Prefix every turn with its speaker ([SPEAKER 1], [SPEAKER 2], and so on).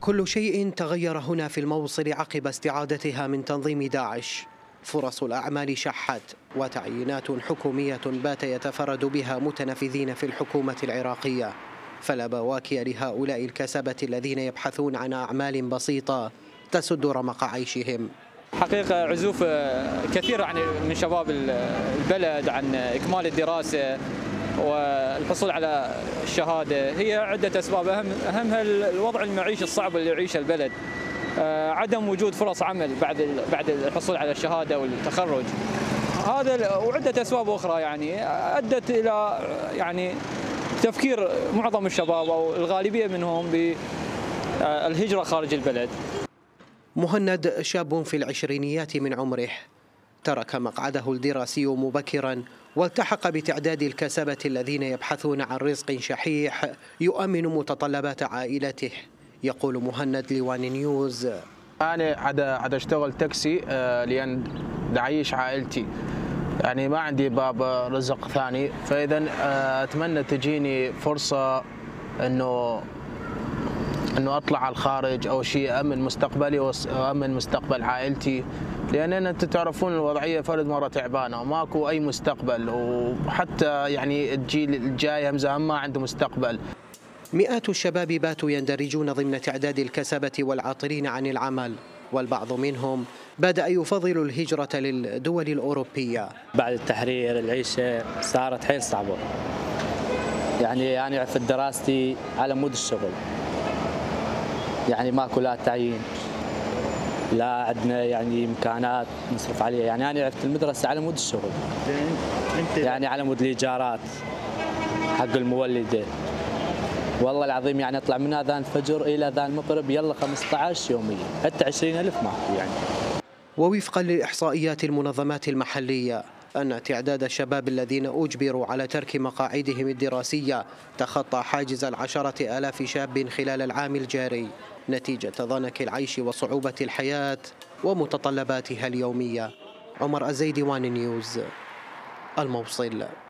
[SPEAKER 1] كل شيء تغير هنا في الموصل عقب استعادتها من تنظيم داعش. فرص الأعمال شحت وتعيينات حكومية بات يتفرد بها متنفذين في الحكومة العراقية. فلا بواكي لهؤلاء الكسبة الذين يبحثون عن أعمال بسيطة تسد رمق عيشهم.
[SPEAKER 2] حقيقة عزوف كثير يعني من شباب البلد عن إكمال الدراسة والحصول على الشهادة. هي عدة أسباب. أهم أهمها الوضع المعيشي الصعب اللي يعيشه البلد. آه، عدم وجود فرص عمل بعد بعد الحصول على الشهادة والتخرج. هذا وعدة أسباب أخرى يعني. أدت إلى يعني تفكير معظم الشباب أو الغالبية منهم بالهجرة خارج البلد.
[SPEAKER 1] مهند شاب في العشرينيات من عمره. ترك مقعده الدراسي مبكرا والتحق بتعداد الكسبة الذين يبحثون عن رزق شحيح يؤمن متطلبات عائلته. يقول مهند لوان نيوز.
[SPEAKER 3] أنا عاد عاد أشتغل تاكسي آه، لأن دعيش عائلتي. يعني ما عندي باب رزق ثاني. فإذا آه، أتمنى تجيني فرصة أنه إنه أطلع على الخارج أو شيء أمن مستقبلي وامن مستقبل عائلتي. لأن أنتم تعرفون الوضعية فرد مرة تعبانة وماكو أي مستقبل وحتى يعني الجيل الجاي همزة ما عنده مستقبل.
[SPEAKER 1] مئات الشباب باتوا يندرجون ضمن تعداد الكسبة والعاطلين عن العمل والبعض منهم بدأ يفضل الهجرة للدول الأوروبية.
[SPEAKER 4] بعد التحرير العيشة صارت حيل صعبة. يعني أنا يعني في دراستي على مود الشغل. يعني ماكو لا تعيين لا عندنا يعني إمكانات نصرف عليها. يعني أنا عفت المدرسة على مود الشغل. يعني على مود الإيجارات حق المولده والله العظيم يعني أطلع من اذان الفجر إلى اذان المغرب يلا 15 يوميا. حتى 20000 ماكو يعني.
[SPEAKER 1] ووفقا لإحصائيات المنظمات المحلية. أن تعداد الشباب الذين أجبروا على ترك مقاعدهم الدراسية تخطى حاجز العشرة آلاف شاب خلال العام الجاري نتيجة ضنك العيش وصعوبة الحياة ومتطلباتها اليومية. عمر الزيدوان نيوز الموصل.